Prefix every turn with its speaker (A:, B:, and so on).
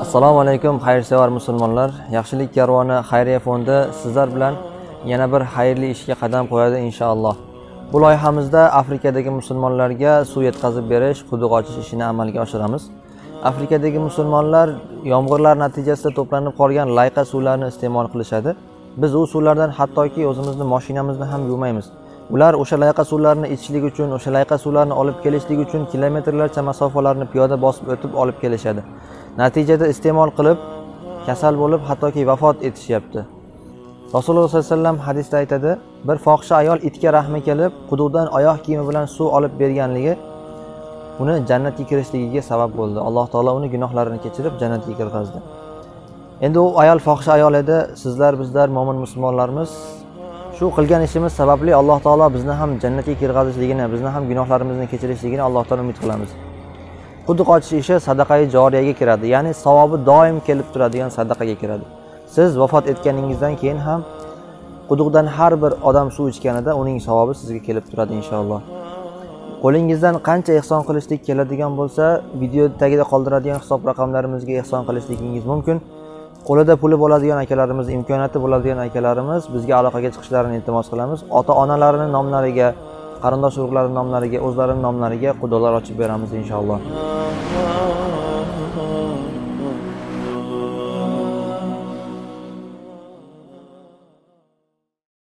A: assalomu alaykum xayrsevar musulmonlar. Yaxshilik karvoni xayriya fondi sizlar bilan yana bir xayrli ishga qadam qo'yadi inshaalloh. Bu loyihamizda afrikadagi musulmonlarga suv yetkazib berish quduq ochish ishini amalga oshiramiz. Afrikadagi musulmonlar yomg'irlar natijasida to'planib qolgan layqa suvlarni iste'mol qilishadi. Biz u suvlardan hattoki o'zimizni moshinamizni ham yuvmaymiz ular o'sha layqa suvlarni ichishlik uchun o'sha layqa suvlarni olib kelishlik uchun kilometrlarcha masofalarni piyoda bosib o'tib olib kelishadi. Natijada iste'mol qilib kasal bo'lib hattoki vafot etishyapti. Rasululloh sollallohu alayhi vasallam hadisda aytadi bir fohisha ayol itga rahmi kelib quduqdan oyoq kiyimi bilan suv olib berganligi uni jannatga kirishligiga sabab bo'ldi. Alloh taolo uni gunohlarini kechirib jannatga kirgazdi. Endi u ayol fohisha ayol edi. Sizlar bizlar mo'min musulmonlarmiz. Shu qilgan ishimiz sababli alloh taolo bizni ham jannatga kirgazishligini bizni ham gunohlarimizni kechirishligini allohdan umid qilamiz. Quduq ochish ishi sadaqai joriyaga kiradi ya'ni savobi doim kelib turadigan sadaqaga kiradi. Siz vafot etganingizdan keyin ham quduqdan har bir odam suv ichganida uning savobi sizga kelib turadi inshaalloh. Qo'lingizdan qancha ehson qilishlik keladigan bo'lsa video tagida qoldiradigan hisob raqamlarimizga ehson qilishligingiz mumkin. Qo'lida puli bo'ladigan akalarimiz imkoniyati bo'ladigan akalarimiz bizga aloqaga chiqishlarini iltimos qilamiz. Ota onalarini nomlariga qarindosh urug'larini nomlariga o'zlarini nomlariga quduqlar ochib beramiz inshaalloh.